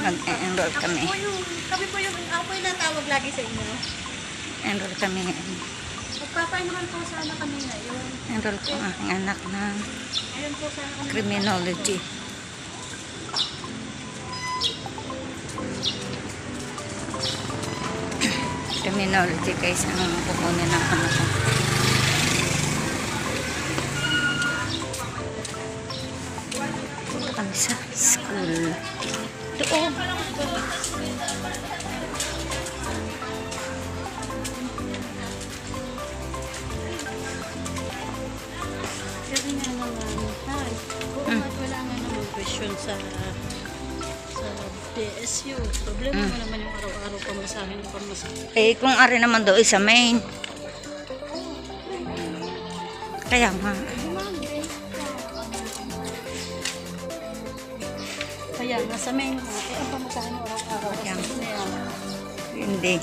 Enroll kami. Ako po yung, kami po yung, ako po yung natawag lagi sa inyo. Enroll kami ngayon. Magpapainuman po sana kami ngayon. Enroll ko ang aking anak ng Ngayon po sana kami. criminology. Criminology guys ang kukunin ng ano ko. Punta kami sa school. Doon. Kasi nga naman, hi. Oo, Hmm. wala nga naman question sa sa DSU. Problema Hmm. mo naman yung araw-araw pamasahin ng pamasahin. Eh, kung ari naman doon sa main. Kaya nga. Kaya nga sa main nga, eh, ang ng araw-araw. Kaya nga. Kasi na yan. Hindi.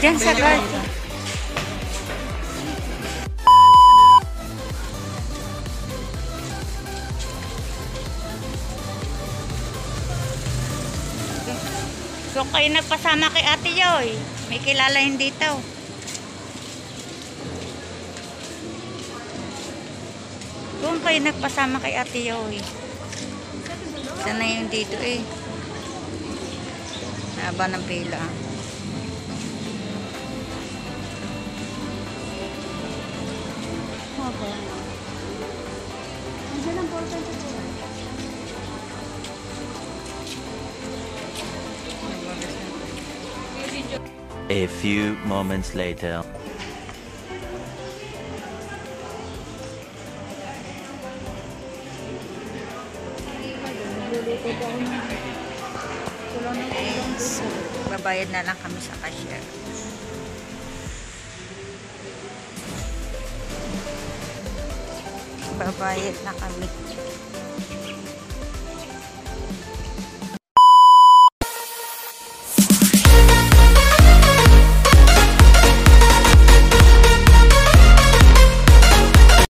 Diyan sa guard. So kayo nagpasama kay Ate Joy. May kilala yun dito. Kung kayo nagpasama kay Ate Joy. Sana yun dito eh. Haba ng pila. Haba. A few moments later. Babayad na lang kami sa cashier. Babayad na kami.